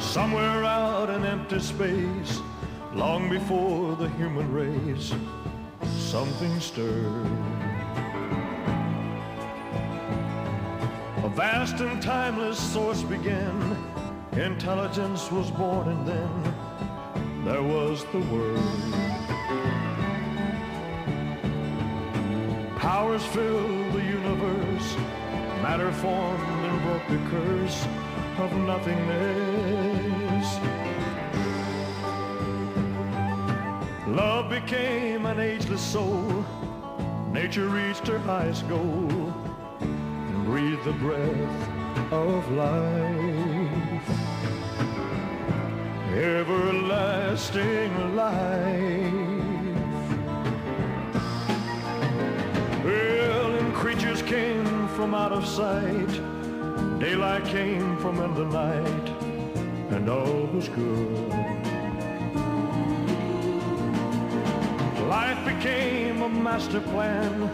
Somewhere out in empty space, long before the human race, something stirred. A vast and timeless source began. Intelligence was born, and then there was the Word. Powers filled the universe, matter formed and broke the curse of nothingness. Love became an ageless soul. Nature reached her highest goal and breathed the breath of life. Everlasting life. Well, and creatures came from out of sight. Daylight came from in the night, and all was good. Life became a master plan.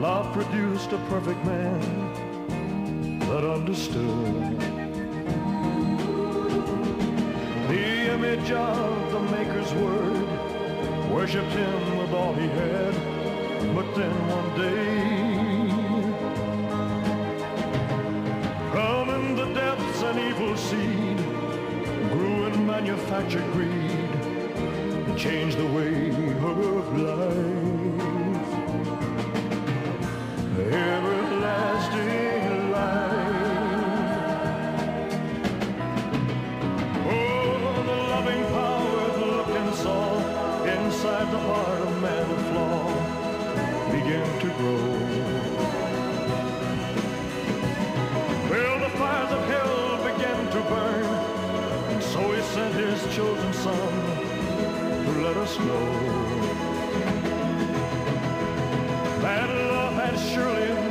Love produced a perfect man that understood. The image of the Maker's word worshipped him with all he had. But then one day, from in the depths an evil seed manufactured greed and changed the way of life. Everlasting life. Oh, the loving power that looked and saw inside the heart of man flaw began to grow. Chosen son to let us know that love had surely